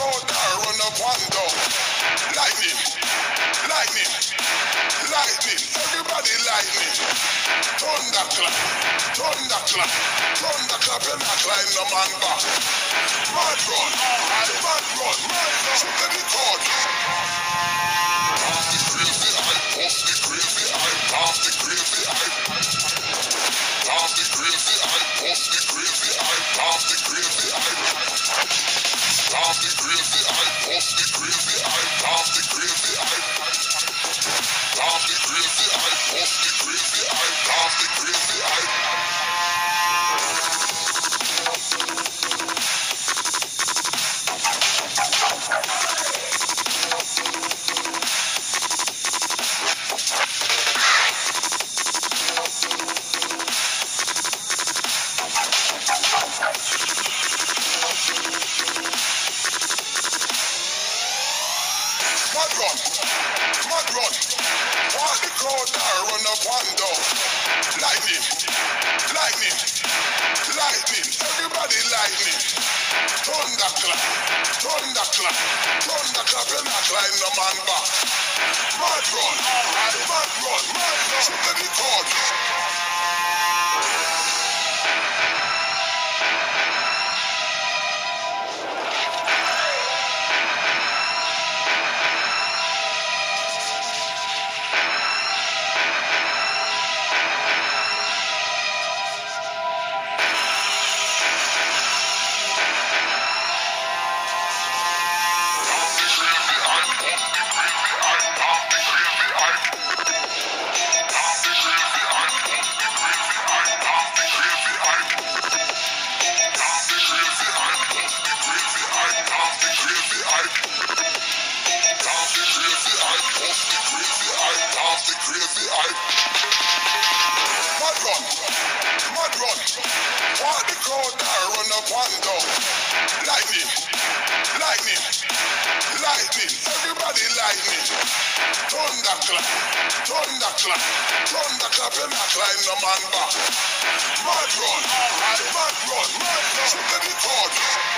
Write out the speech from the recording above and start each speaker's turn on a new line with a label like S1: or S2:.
S1: up and down. Lightning, lightning, lightning. Everybody lightning. Thunderclap, thunderclap, thunderclap. You not climb no man back. Mad run, mad run, mad run. Shoot the court. Mad run, mad run. All the crowd now run up and down. Lightning, lightning, lightning. Everybody lightning. Thunderclap, thunderclap, thunderclap. You're not climb no man back. Mad run, mad run, mad run. Shoot the court. The crowd and. Lightning, lightning, lightning. Everybody lightning. Thunderclap, thunderclap, thunderclap. You not climb no man back. Mad run, mad run, mad run. Shoot the court.